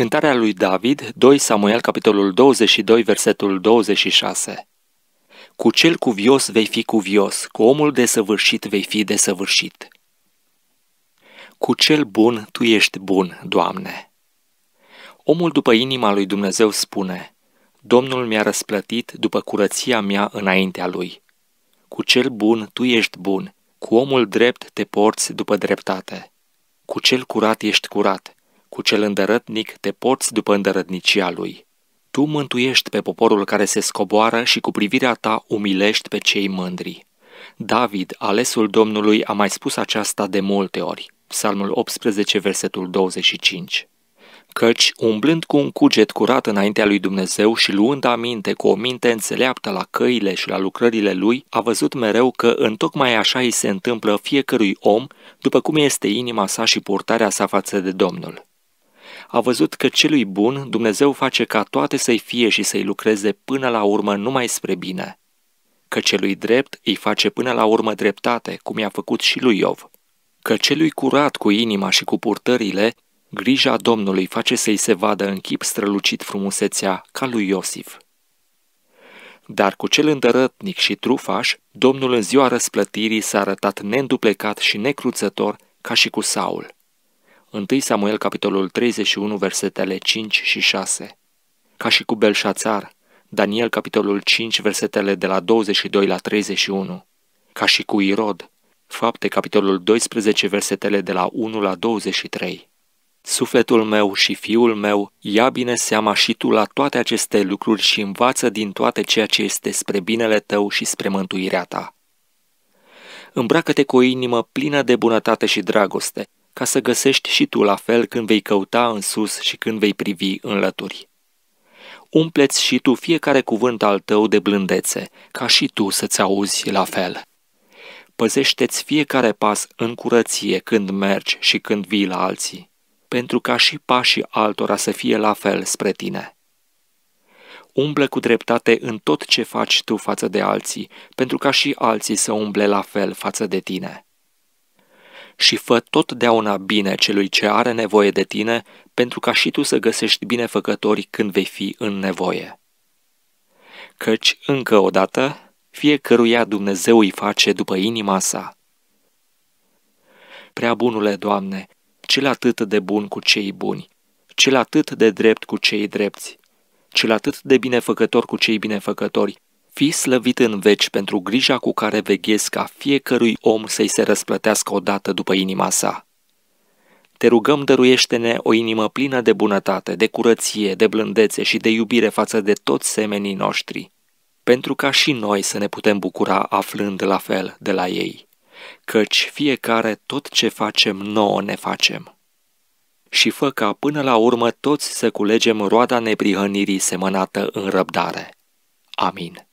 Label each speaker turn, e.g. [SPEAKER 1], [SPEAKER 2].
[SPEAKER 1] Cântarea lui David, 2 Samuel, capitolul 22, versetul 26. Cu cel cuvios vei fi cuvios, cu omul desăvârșit vei fi desăvârșit. Cu cel bun tu ești bun, Doamne. Omul după inima lui Dumnezeu spune, Domnul mi-a răsplătit după curăția mea înaintea lui. Cu cel bun tu ești bun, cu omul drept te porți după dreptate. Cu cel curat ești curat, cu cel îndărătnic te porți după îndărătnicia lui. Tu mântuiești pe poporul care se scoboară și cu privirea ta umilești pe cei mândri. David, alesul Domnului, a mai spus aceasta de multe ori. Psalmul 18, versetul 25 căci, umblând cu un cuget curat înaintea lui Dumnezeu și luând aminte cu o minte înțeleaptă la căile și la lucrările lui, a văzut mereu că întocmai așa îi se întâmplă fiecărui om, după cum este inima sa și purtarea sa față de Domnul. A văzut că celui bun Dumnezeu face ca toate să-i fie și să-i lucreze până la urmă numai spre bine. Că celui drept îi face până la urmă dreptate, cum i-a făcut și lui Iov. Că celui curat cu inima și cu purtările Grija Domnului face să-i se vadă în chip strălucit frumusețea ca lui Iosif. Dar cu cel îndărătnic și trufaș, Domnul în ziua răsplătirii s-a arătat neînduplecat și necruțător ca și cu Saul. 1 Samuel, capitolul 31, versetele 5 și 6. Ca și cu Belșațar, Daniel, capitolul 5, versetele de la 22 la 31. Ca și cu Irod, Fapte, capitolul 12, versetele de la 1 la 23. Sufletul meu și fiul meu, ia bine seama și tu la toate aceste lucruri și învață din toate ceea ce este spre binele tău și spre mântuirea ta. Îmbracă-te cu o inimă plină de bunătate și dragoste, ca să găsești și tu la fel când vei căuta în sus și când vei privi în lături. Umpleți și tu fiecare cuvânt al tău de blândețe, ca și tu să-ți auzi la fel. Păzește-ți fiecare pas în curăție când mergi și când vii la alții pentru ca și pașii altora să fie la fel spre tine. Umble cu dreptate în tot ce faci tu față de alții, pentru ca și alții să umble la fel față de tine. Și fă totdeauna bine celui ce are nevoie de tine, pentru ca și tu să găsești binefăcători când vei fi în nevoie. Căci, încă o dată, fiecăruia Dumnezeu îi face după inima sa. Prea bunule, Doamne, cel atât de bun cu cei buni, cel atât de drept cu cei drepți, cel atât de binefăcător cu cei binefăcători, fii slăvit în veci pentru grija cu care veghezi ca fiecărui om să-i se răsplătească odată după inima sa. Te rugăm, dăruiește-ne o inimă plină de bunătate, de curăție, de blândețe și de iubire față de toți semenii noștri, pentru ca și noi să ne putem bucura aflând la fel de la ei căci fiecare tot ce facem nouă ne facem. Și fă ca până la urmă toți să culegem roada neprihănirii semănată în răbdare. Amin.